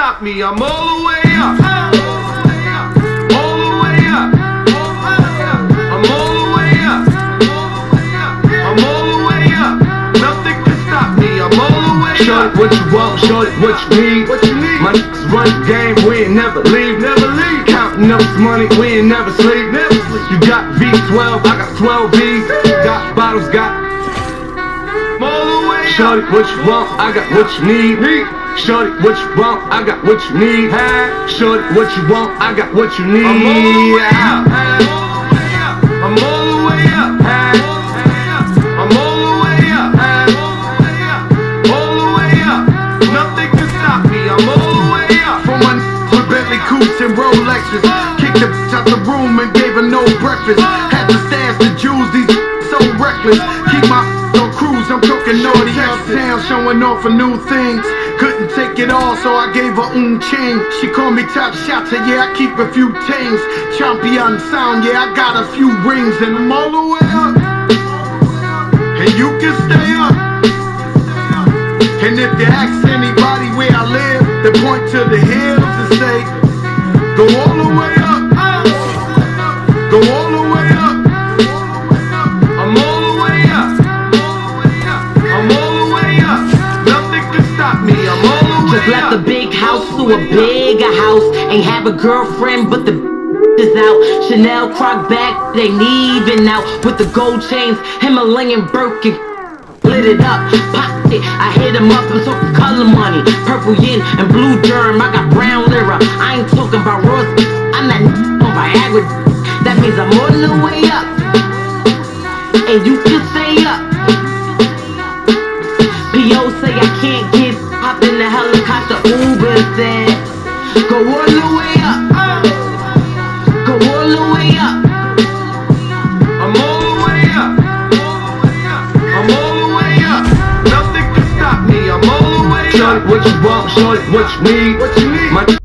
stop me. I'm all the way up. All the way up. I'm all the way up. I'm all the way up. Nothing can stop me. I'm all the way up. Shorty, what you want, shorty, what you need? What you need? My niggas run the game, we ain't never leave. Never leave. Counting up this money, we ain't never sleep. Never sleep. You got V12, I got 12 V's. Got bottles, got I'm all the way up. Shorty, what you want, I got what you need. Shorty, what you want, I got what you need. Shorty, what you want, I got what you need. I'm all the way up. I'm all the way up. I'm all the way up. All the way up. Nothing can stop me. I'm all the way up. For my with Bentley Coupes and Rolexes. Kicked the bitch out the room and gave her no breakfast. Had to stash the jewels, these so reckless. Keep my on cruise, I'm talking naughty uptown, showing off for new things. Couldn't take it all, so I gave her un chain. She called me top shotter, yeah, I keep a few tings. Champion sound, yeah, I got a few rings, and I'm all the way up. And you can stay up. And if you ask anybody where I live, they point to the hills and say, Go all the way up. Left the big house to a bigger house. Ain't have a girlfriend, but the is out. Chanel croc bag, they leaving out with the gold chains, Himalayan Birkin. Lit it up, popped it. I hit him up, I'm talking color money. Purple yen and blue germ. I got brown lira. I ain't talking about Ross. I'm that on Viagra. That means I'm all the way up. And you can in the helicopter. Uber said, go all the way up. Go all the way up. I'm all the way up. I'm all the way up. Nothing can stop me. I'm all the way up. what you want, shorty, what you need? What you need? My